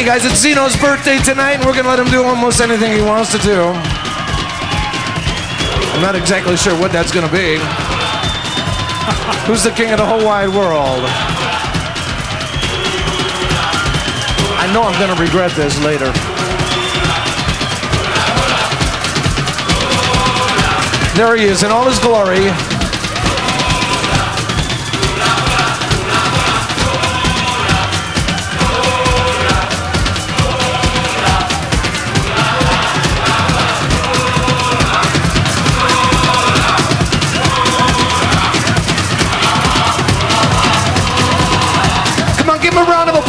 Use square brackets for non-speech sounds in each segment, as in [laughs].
you guys. It's Zeno's birthday tonight, and we're going to let him do almost anything he wants to do. I'm not exactly sure what that's going to be. [laughs] Who's the king of the whole wide world? I know I'm going to regret this later. There he is in all his glory.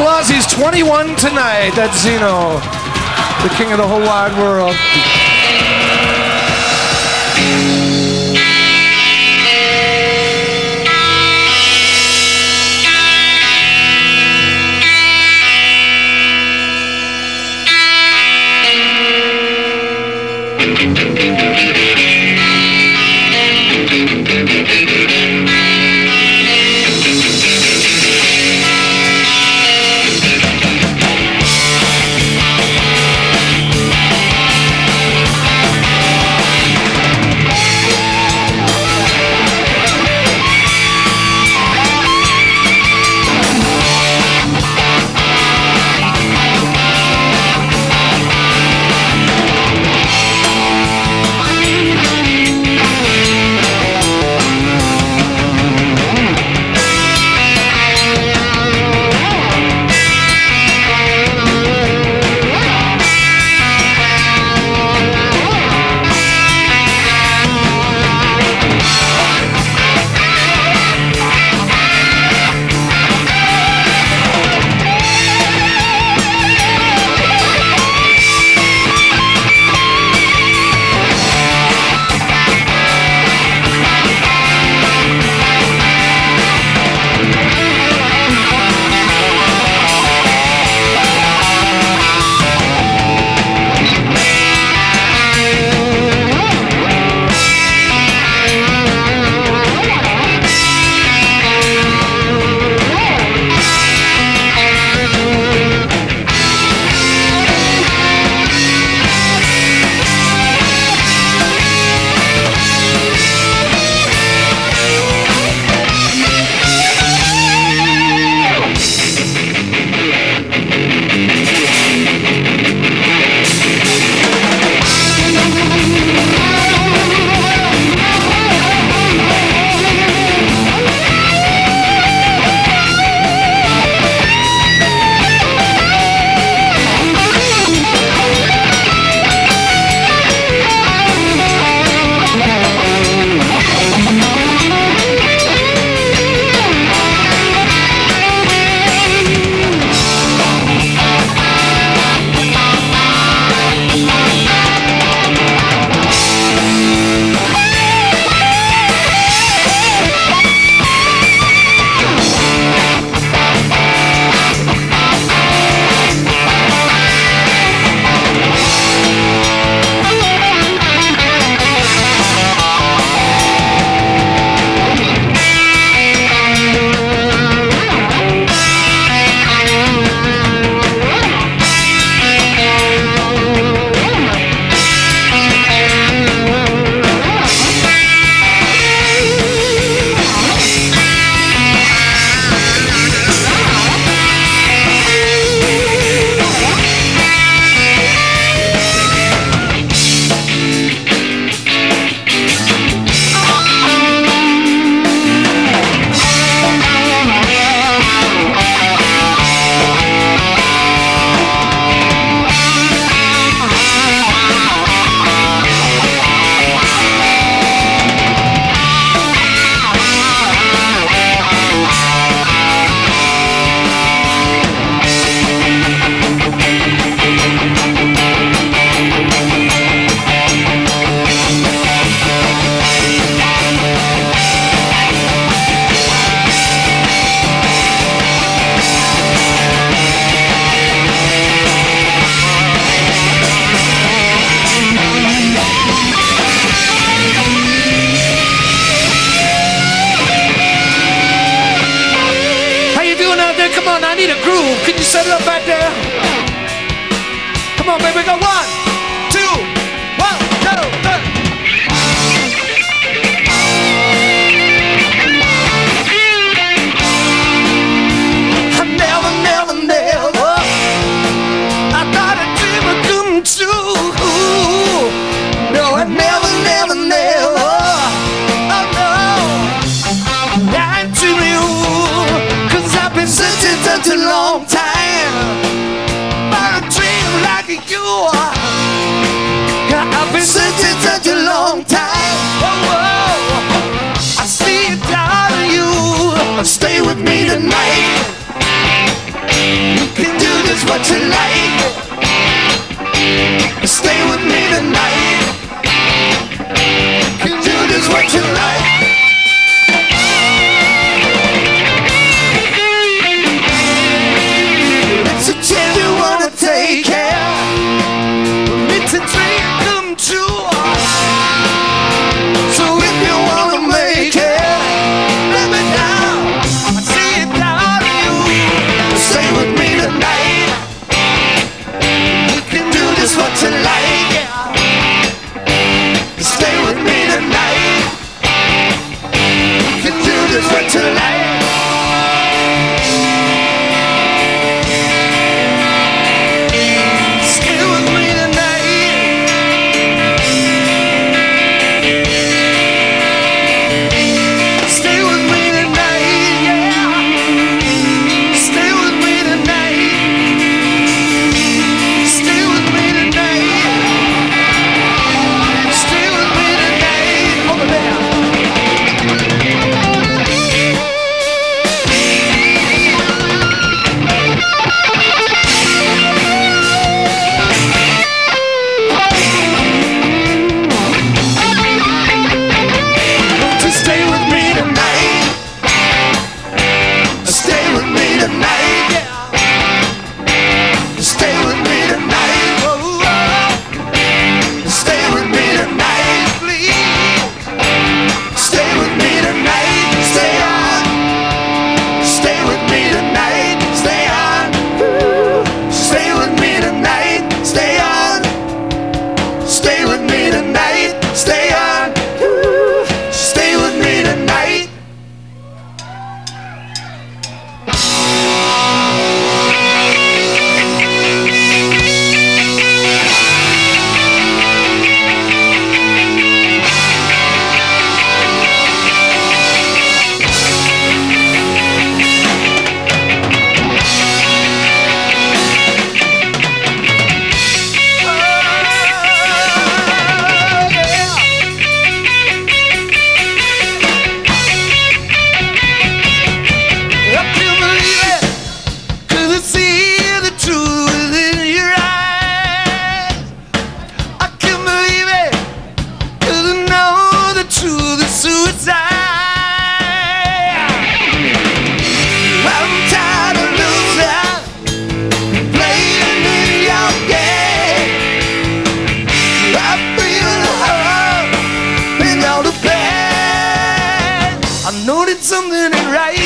Applause. He's 21 tonight. That's Zeno, the king of the whole wide world. How [laughs] you something ain't right.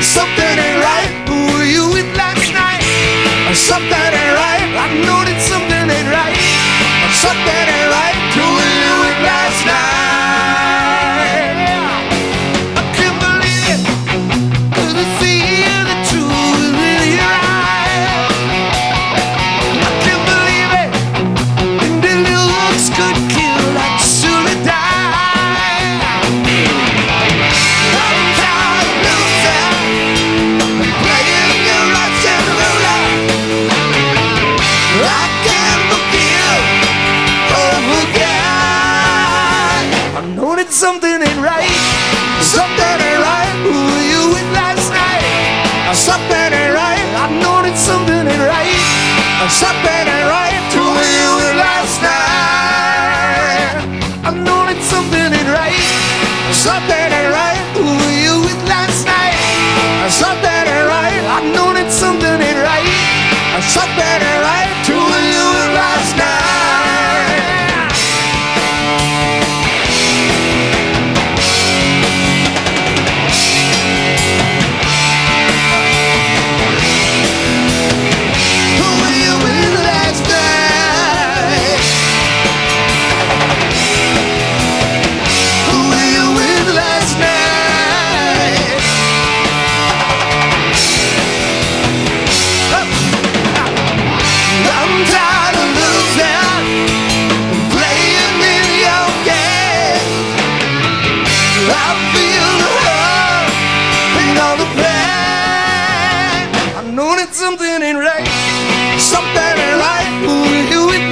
Something ain't right. Who were you with last night? Something ain't right. I know that something ain't right. Something ain't right. known it's something ain't right. Something in life will you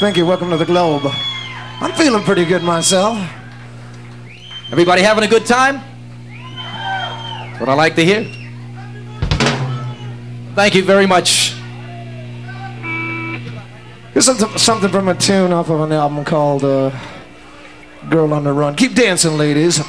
Thank you. Welcome to the Globe. I'm feeling pretty good myself. Everybody having a good time? That's what I like to hear. Thank you very much. Here's something from a tune off of an album called uh, Girl on the Run. Keep dancing, ladies.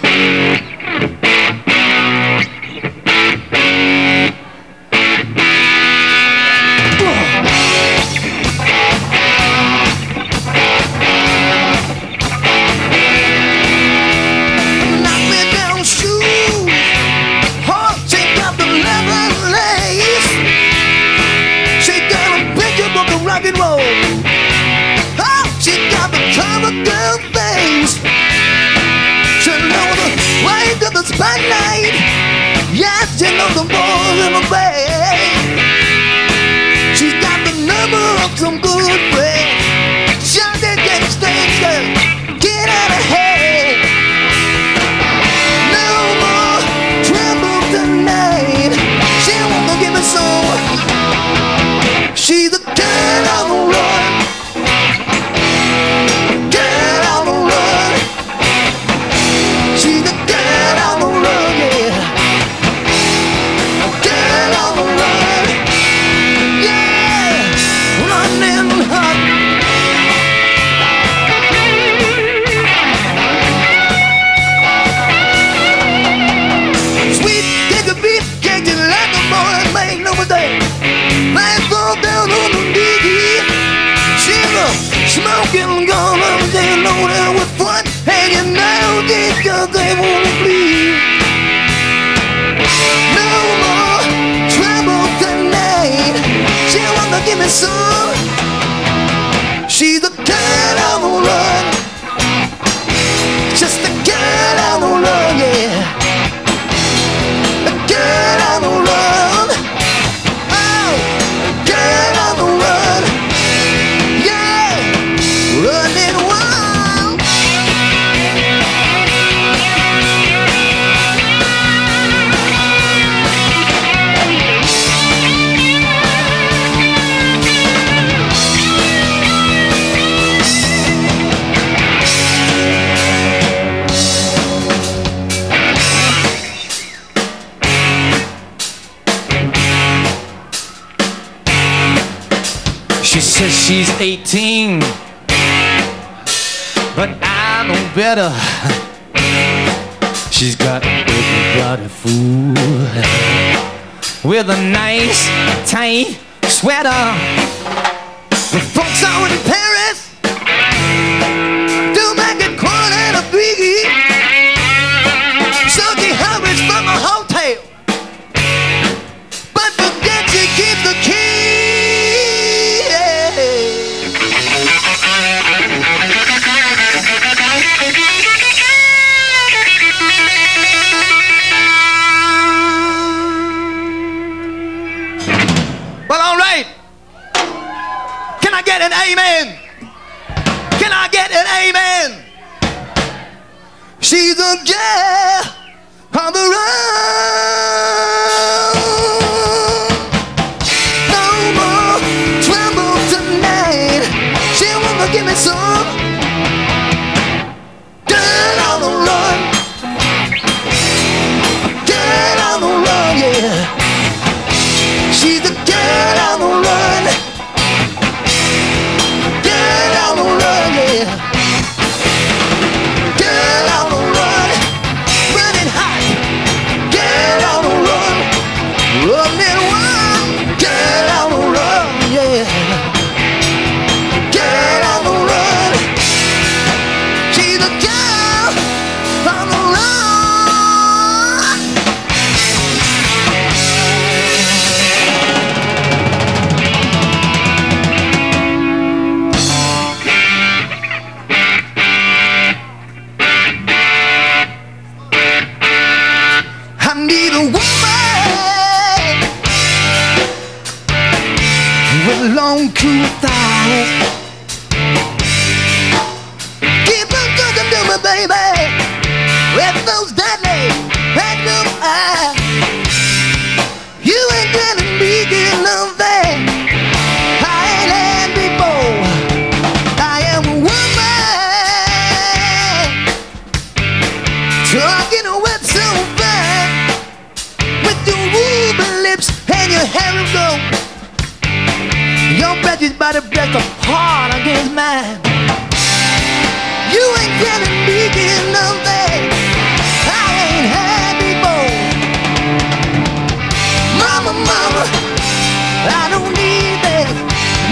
I don't need that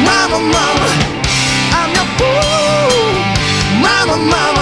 Mama, mama I'm your fool. Mama, mama.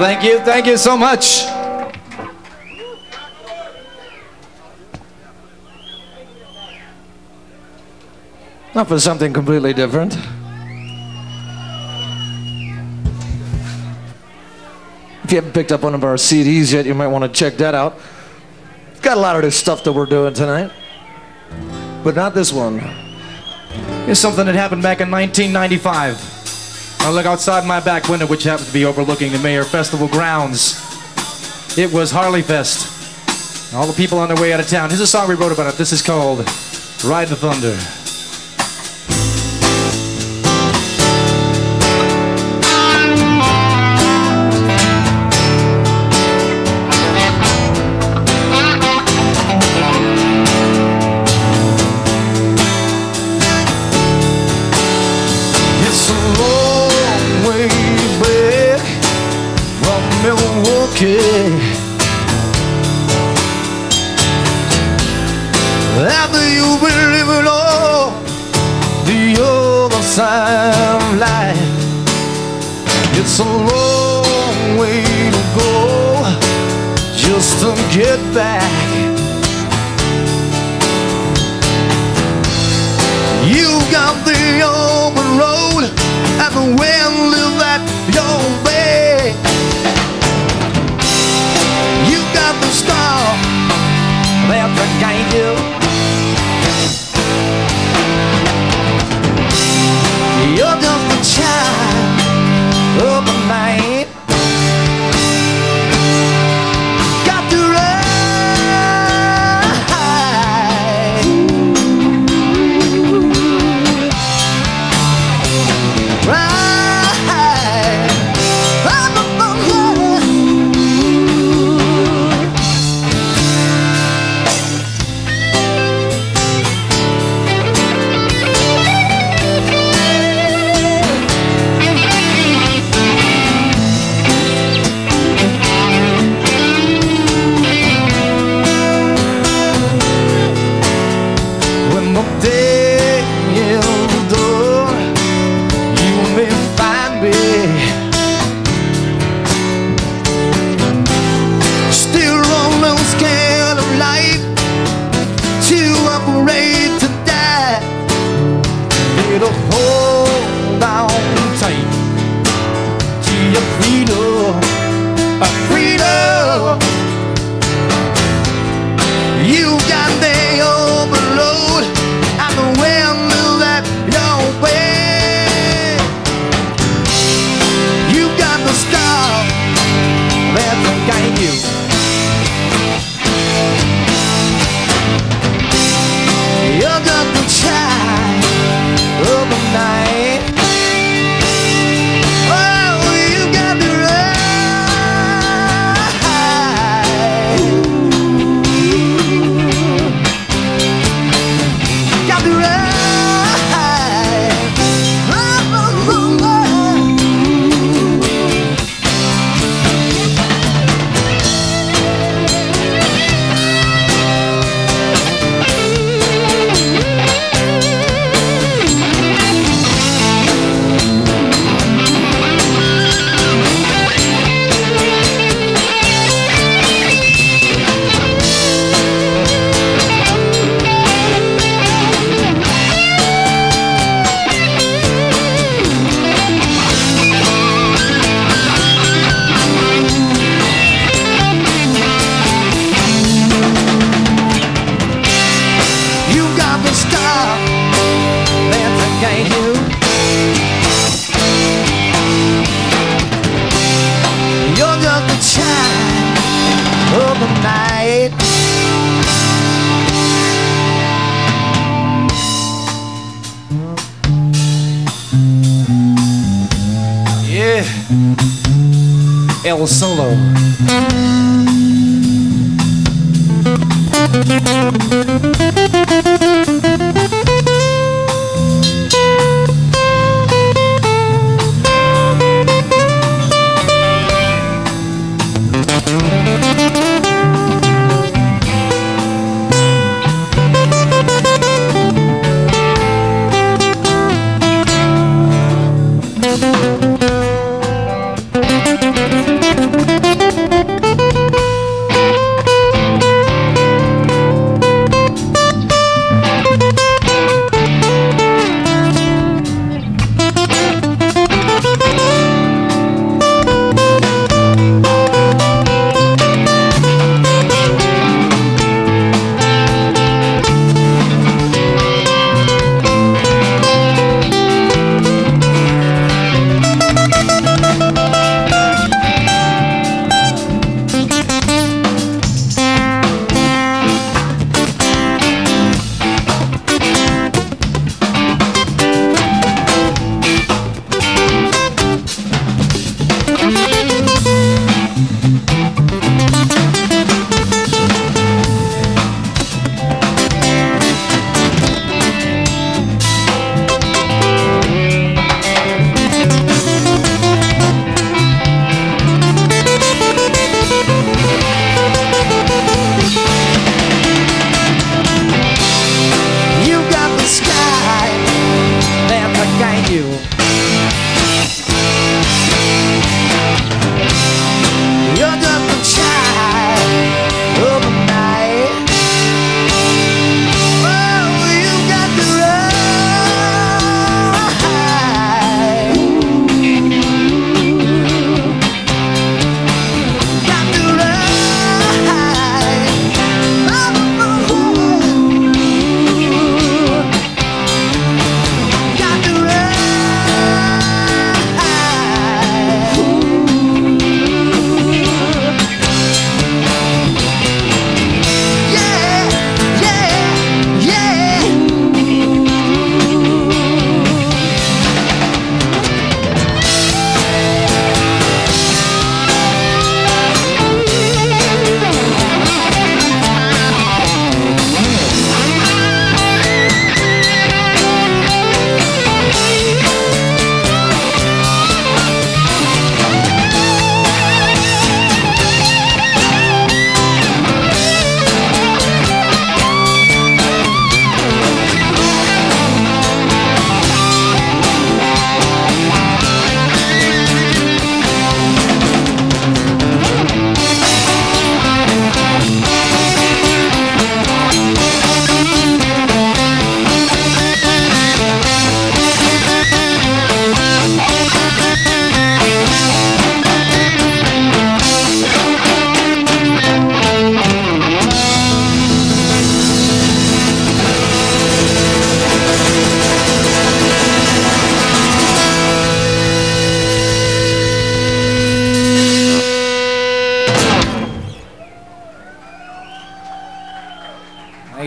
Thank you. Thank you so much. Not for something completely different. If you haven't picked up one of our CDs yet, you might want to check that out. Got a lot of this stuff that we're doing tonight, but not this one. It's something that happened back in 1995. I look outside my back window, which happens to be overlooking the Maier Festival grounds. It was Harley Fest. All the people on their way out of town. Here's a song we wrote about it. This is called Ride the Thunder. way to go just to get back. You've got the open road and the wind live at your way. You've got the star that the guide you. You're just a child.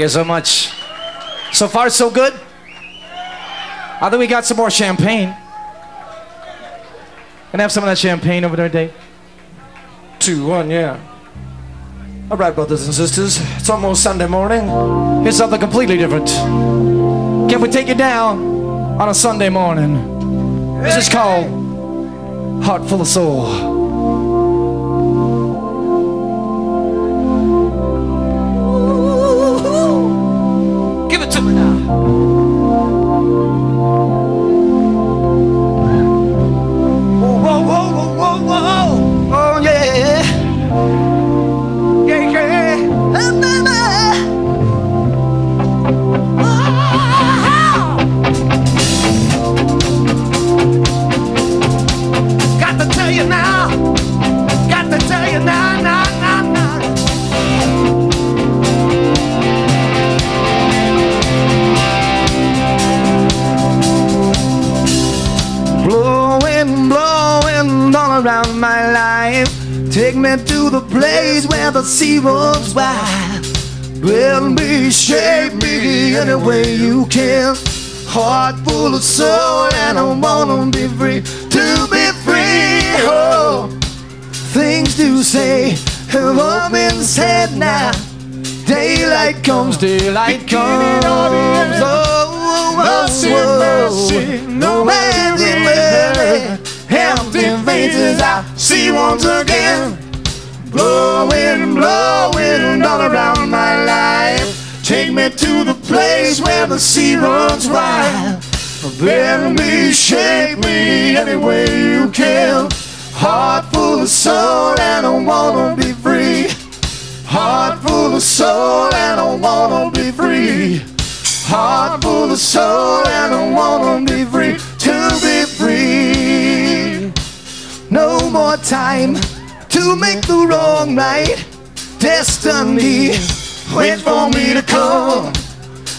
You so much. So far, so good. I think we got some more champagne. Can I have some of that champagne over there, Dave? Two, one, yeah. All right, brothers and sisters, it's almost Sunday morning. Here's something completely different. Can we take it down on a Sunday morning? This is called Heart Full of Soul. Now. Me to the place where the sea runs wide. Build me, shape me any way you can. Heart full of soul, and I wanna be free to be free. Oh, things to say have all been said now. Daylight comes, daylight comes. Oh, oh, mercy, oh, mercy, no man's in. Empty faces I see once again. Blowing, blowing all around my life. Take me to the place where the sea runs wide. Bend me, shape me any way you can. Heart full of soul and I wanna be free. Heart full of soul and I wanna be free. Heart full of soul and I wanna be free to be free. No more time to make the wrong right. Destiny wait for me to come.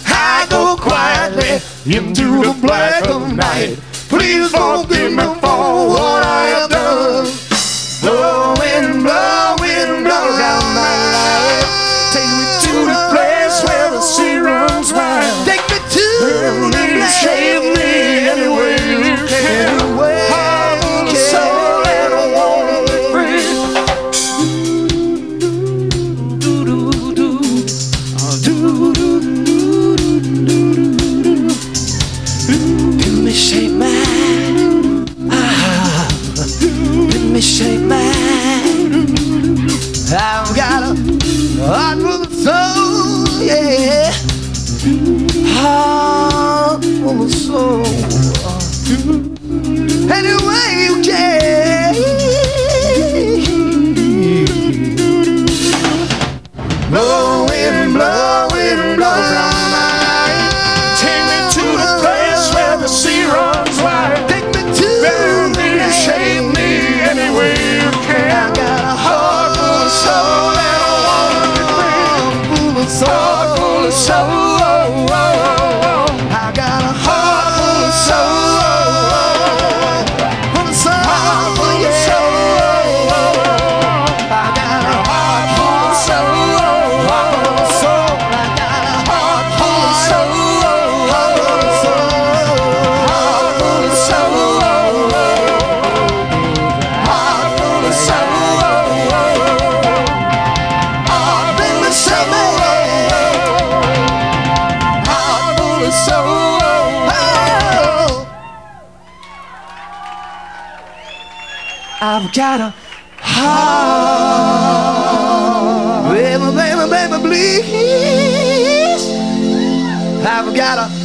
I go quietly into the black of night. Please forgive me for what I have done. Heart from the soul, yeah. Heart from the soul. Anyway, you can. Blowing blood. I've got a heart. Baby, baby, baby, please. I've got a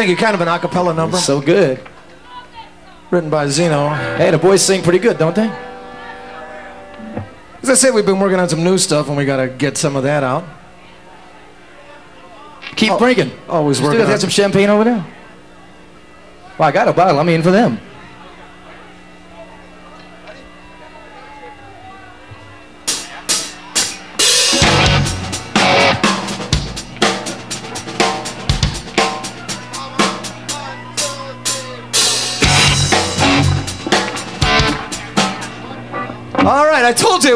Thank you. Kind of an acapella number So good. written by Zeno. Hey, the boys sing pretty good, don't they? As I said, we've been working on some new stuff, and we got to get some of that out. Keep Oh, drinking. always Still working got on- some champagne over there. Well, I got a bottle. I'm in for them.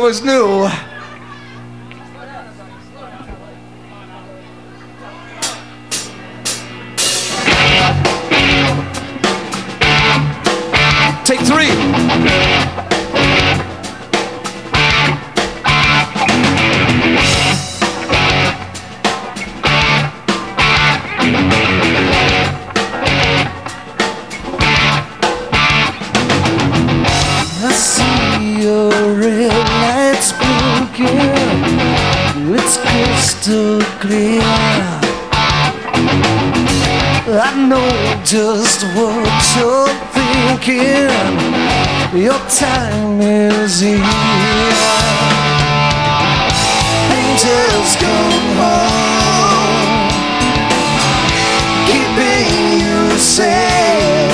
Was new. Thinking. Your time is here. Angels come home, keeping you safe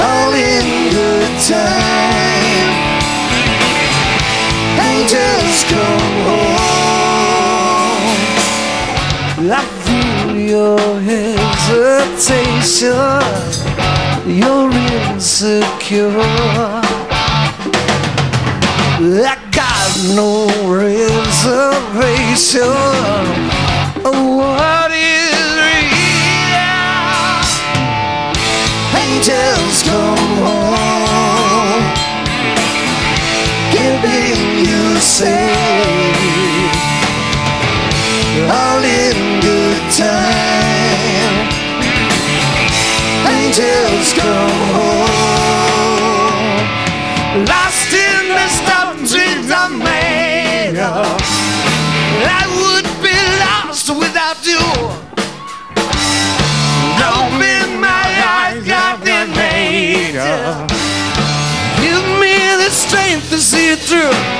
all in good time. Angels come home. I feel your hesitation. You're insecure. I got no reservation. Of what is real? Angels come home, giving you safe, see it through.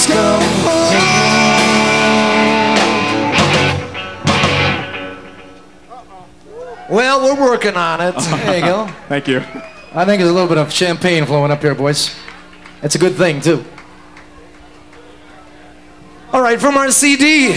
Angels come home. Well, we're working on it. [laughs] There you go. Thank you. I think there's a little bit of champagne flowing up here, boys. It's a good thing, too. All right, from our CD.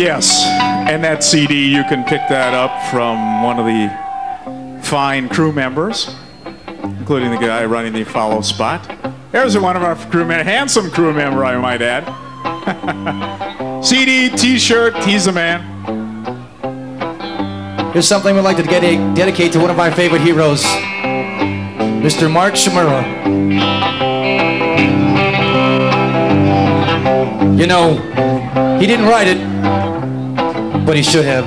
Yes. And that CD, you can pick that up from one of the fine crew members, including the guy running the follow spot. There's one of our crew members, handsome crew member, I might add. [laughs] CD, T-shirt, he's a man. Here's something we'd like to get dedicate to one of my favorite heroes, Mr. Mark Shimura. You know, he didn't write it, but he should have.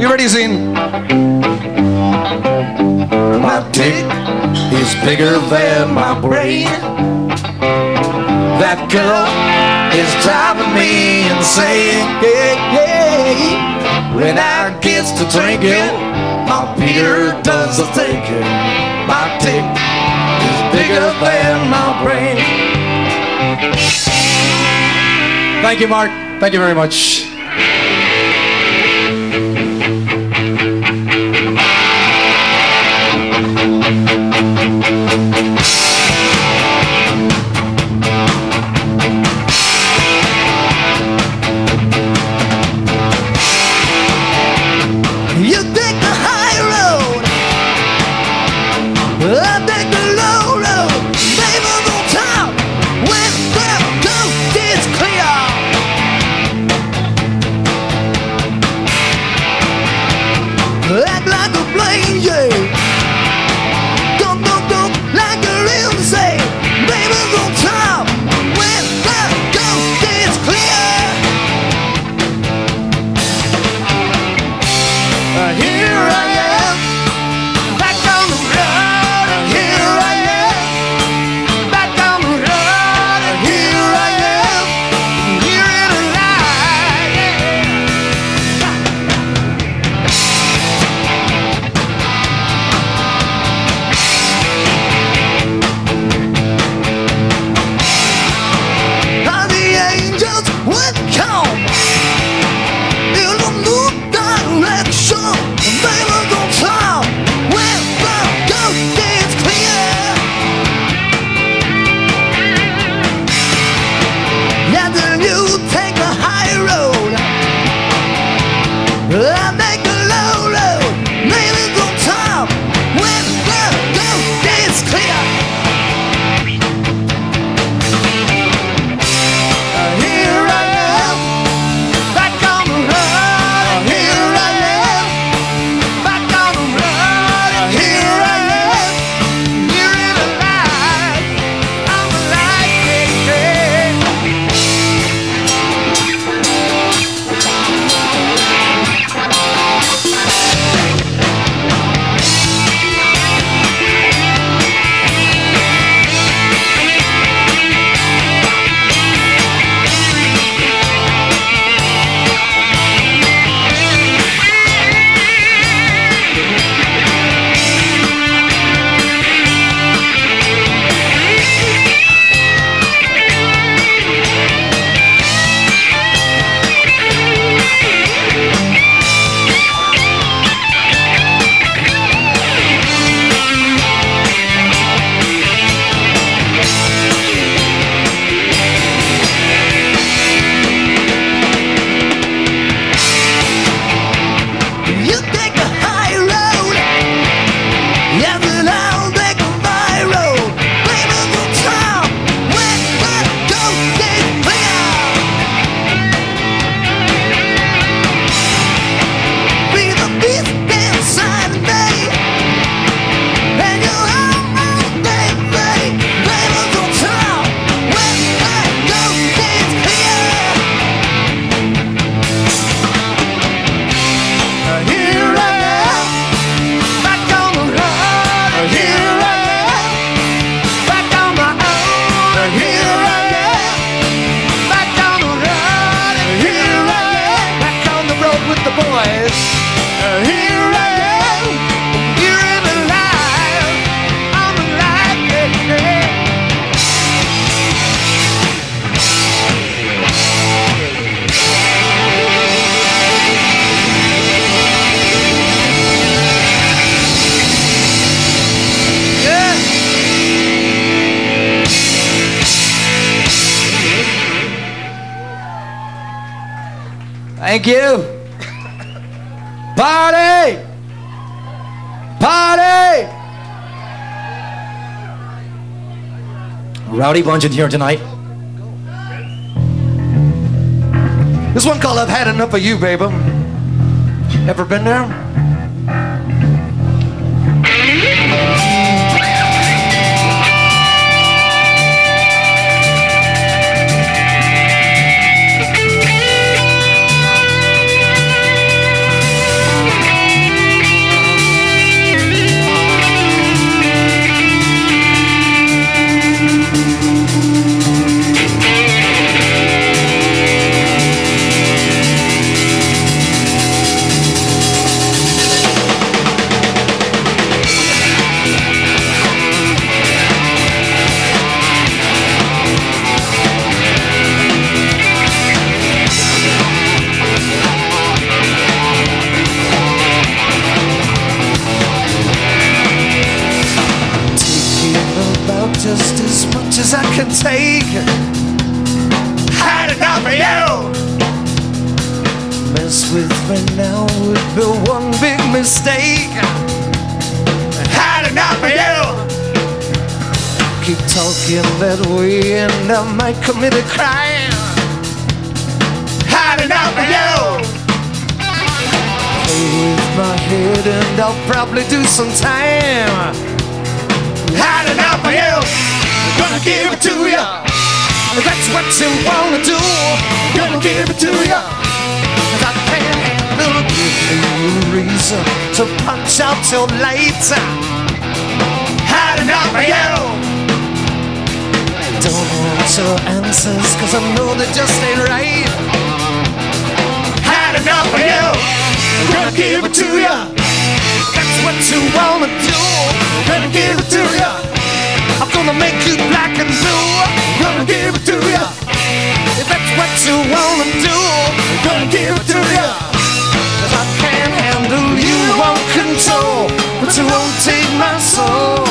You ready, Zine? My dick is bigger than my brain. That girl is driving me insane. Hey, hey. When I gets to drinking, my beer does the thinking. My dick is bigger than my brain. Thank you, Mark. Thank you very much. Buddy here tonight. This one called I've Had Enough of You, Baby. Ever been there? answers, cause I know they just ain't right. Had enough of you, I'm gonna give it to ya. That's what you wanna do, I'm gonna give it to ya. I'm gonna make you black and blue, I'm gonna give it to ya. If that's what you wanna do, I'm gonna give it to you. Cause I can't handle you, won't control, but you won't take my soul.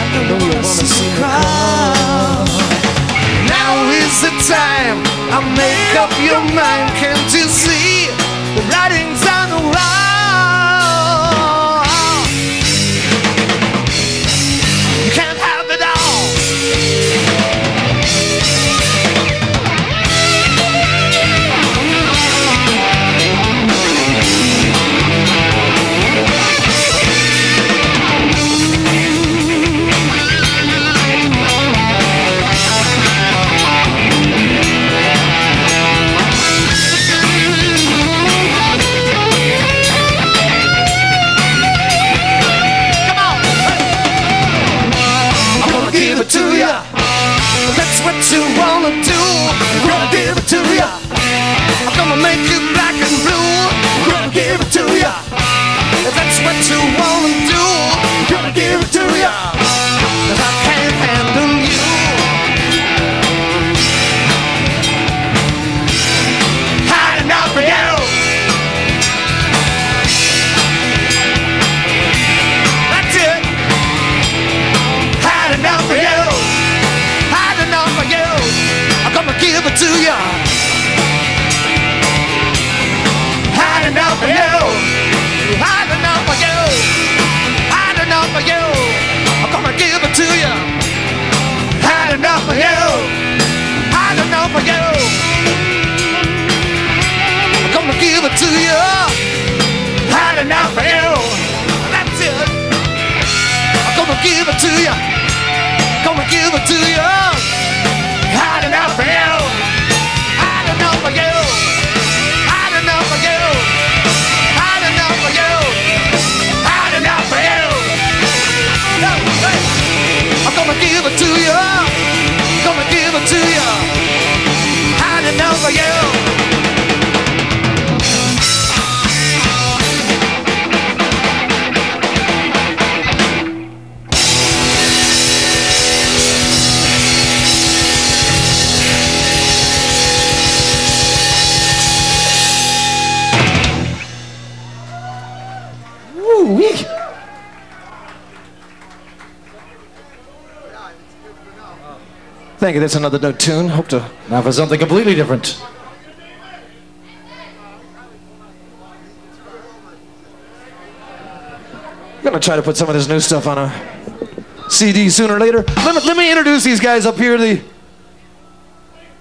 I know you wanna see me cry is the time. I make up your mind Can't you see? The writing's on the wall. Thank. That's another no tune. Hope to now for something completely different. I'm gonna try to put some of this new stuff on a CD sooner or later. Let me, let me introduce these guys up here. The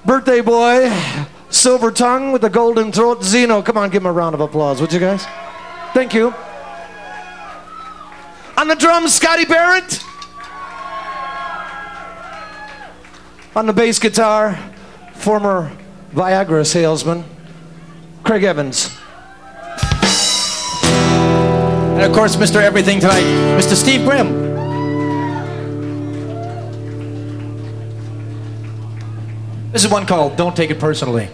birthday boy, silver tongue with the golden throat, Zeno. Come on, give him a round of applause, would you guys? Thank you. On the drums, Scotty Barrett. On the bass guitar, former Viagra salesman, Craig Evans. And of course, Mr. Everything tonight, Mr. Steve Grimm. This is one called Don't Take It Personally.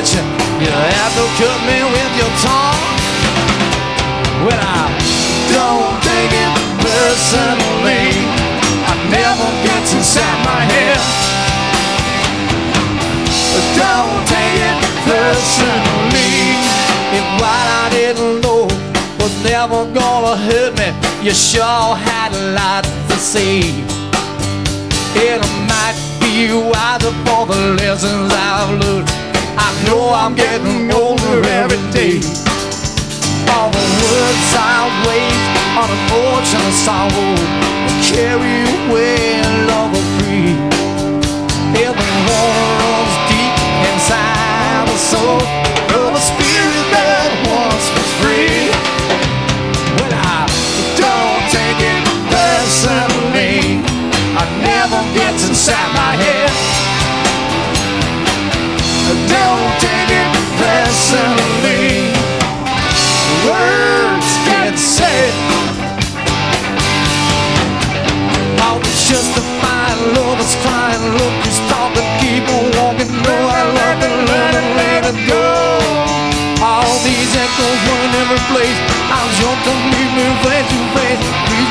Kitchen, you cut me with your tongue. Well, I don't take it personally. I never gets inside my head. Don't take it personally. If what I didn't know was never gonna hurt me, you sure had a lot to say. It might be wiser for the lessons I've learned. I know I'm getting older every day. All the words I waste on an ocean sorrow will carry away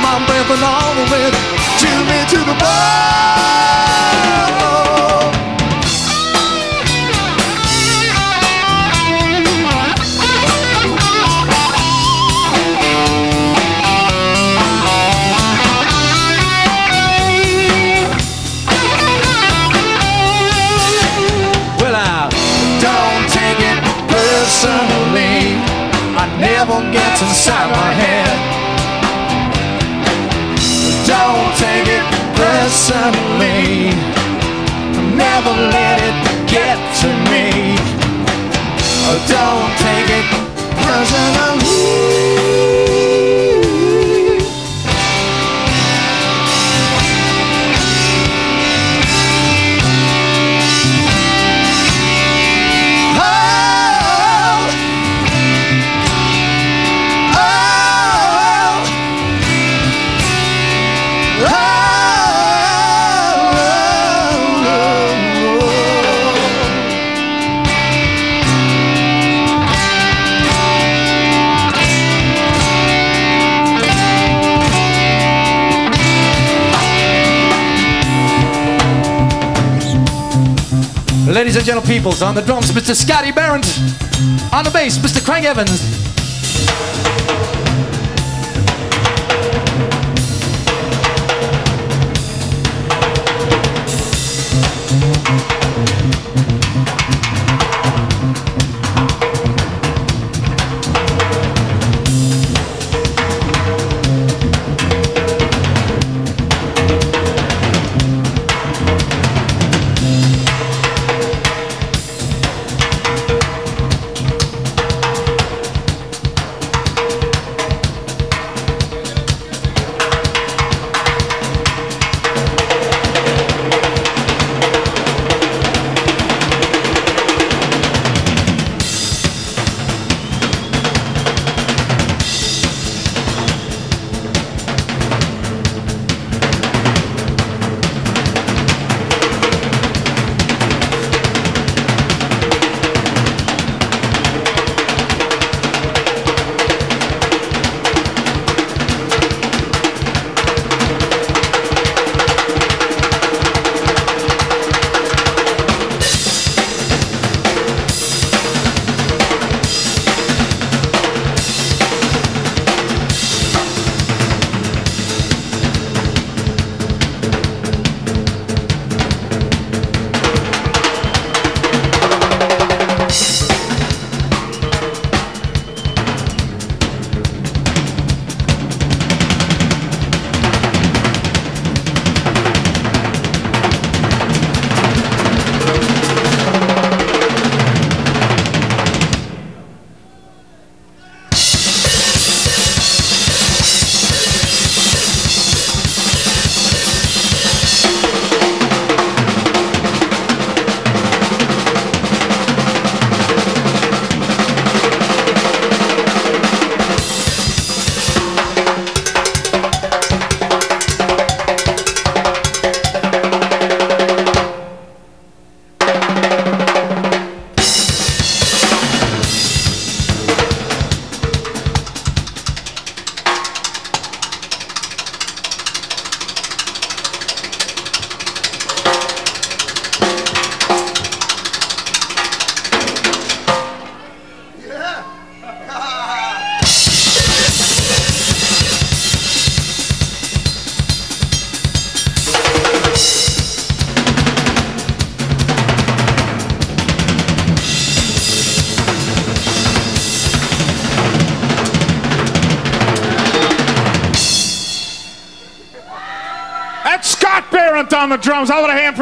my breath and all the way to me to the bone. Well, I don't take it personally. I never get inside my head. Personally. Never let it get to me. Oh, Don't take it personally. Gentle peoples, on the drums, Mr. Scotty Barrett. On the bass, Mr. Craig Evans.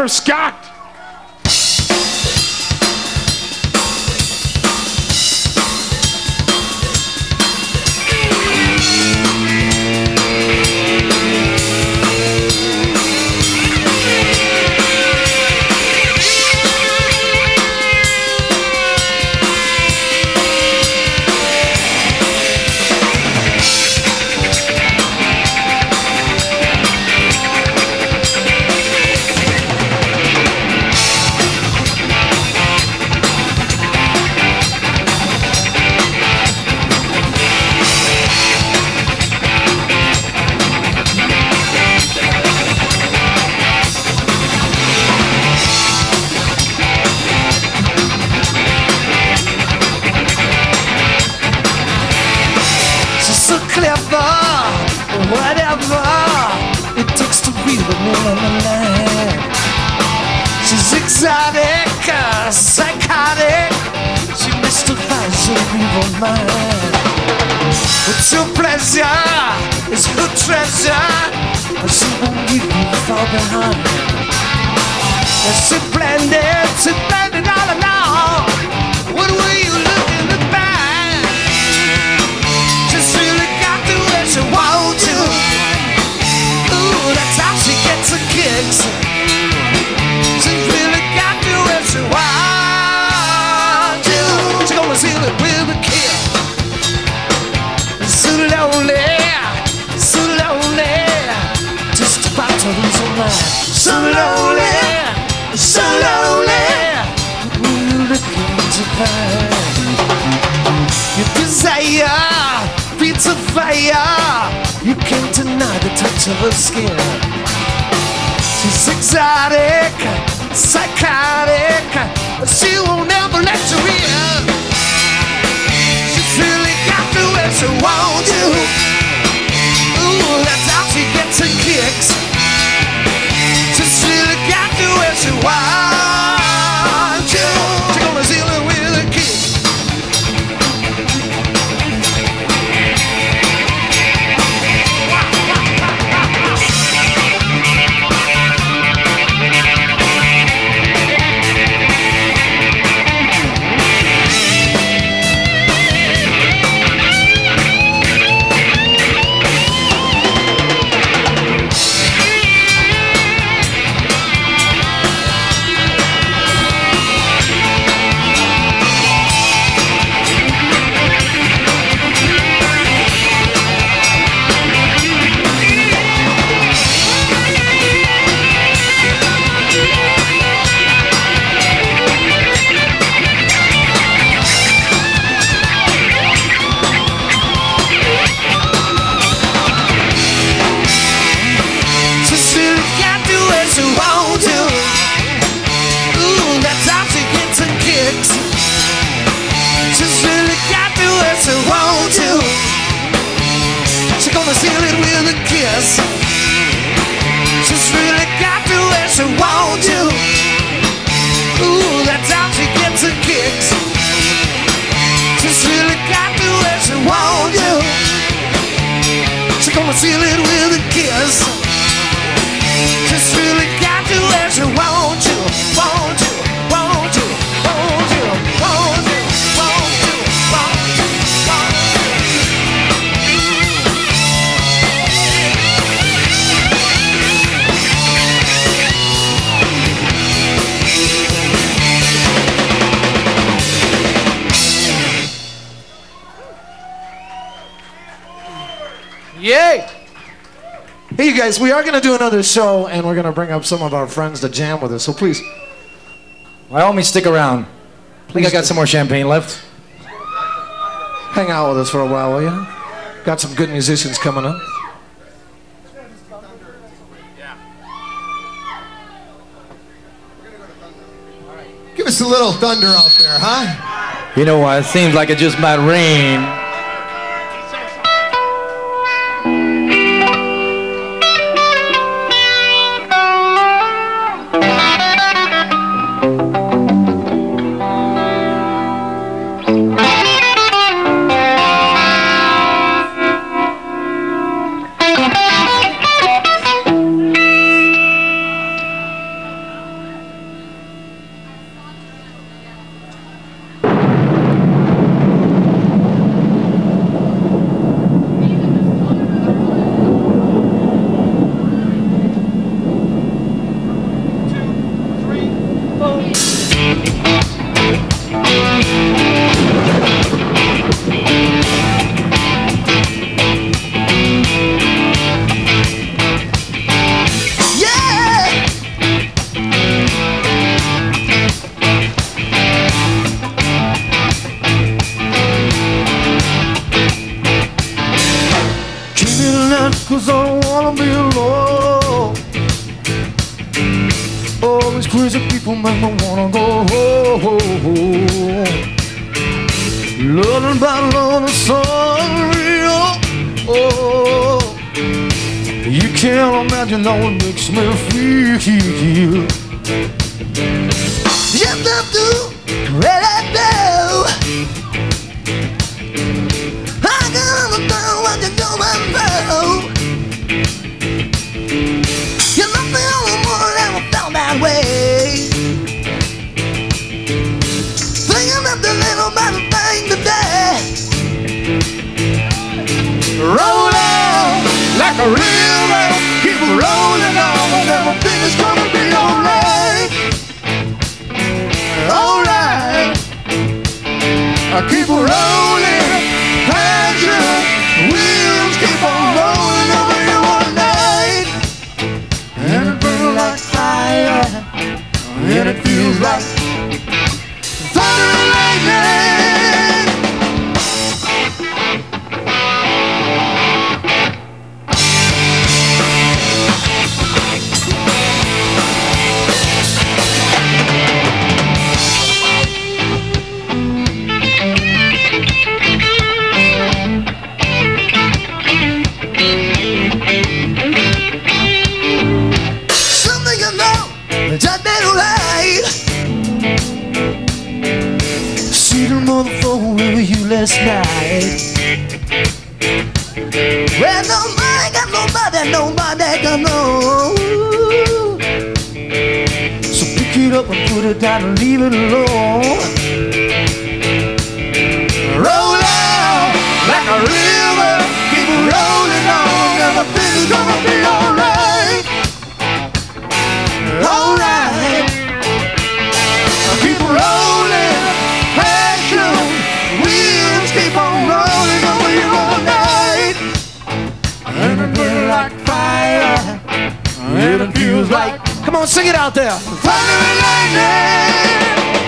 Scott? Of her skin. She's exotic, psychotic. but She won't ever let you in. She's really got to where she wants you. Ooh, that's how she gets her kicks. She's really got to where she wants gonna seal it with a kiss. Guys, we are going to do another show, and we're going to bring up some of our friends to jam with us. So please, By all means, stick around. I I got some more champagne left. hang out with us for a while, will you? Got some good musicians coming up. Give us a little thunder out there, huh? You know what? It seems like it just might rain. These crazy people make me wanna go home. Learning about love is so unreal. Oh, you can't imagine how it makes me feel. Yes, I do. Well, I keep rolling, passion, wheels keep on rolling over you all night. And it burns like fire, and it feels like and leave it alone. Come on, sing it out there. thunder and lightning.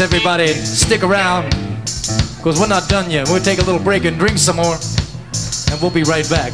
Everybody. Stick around, because we're not done yet. We'll take a little break and drink some more, and we'll be right back.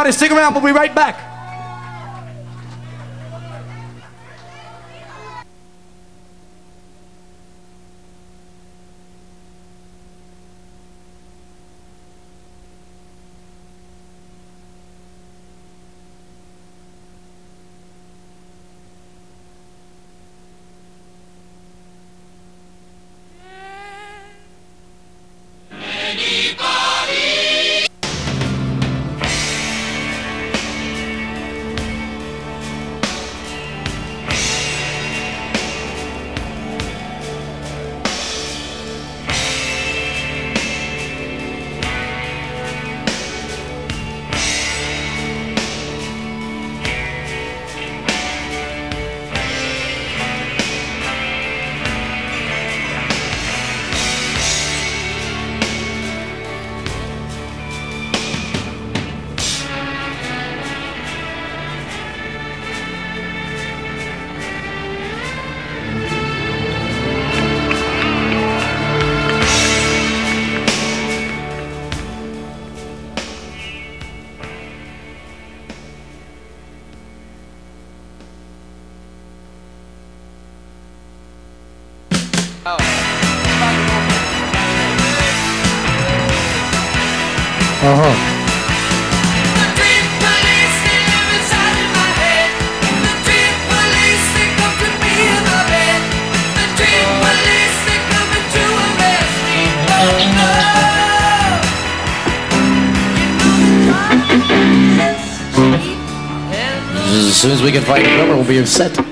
Everybody stick around. We'll be right back. music and Frank Miller will be upset.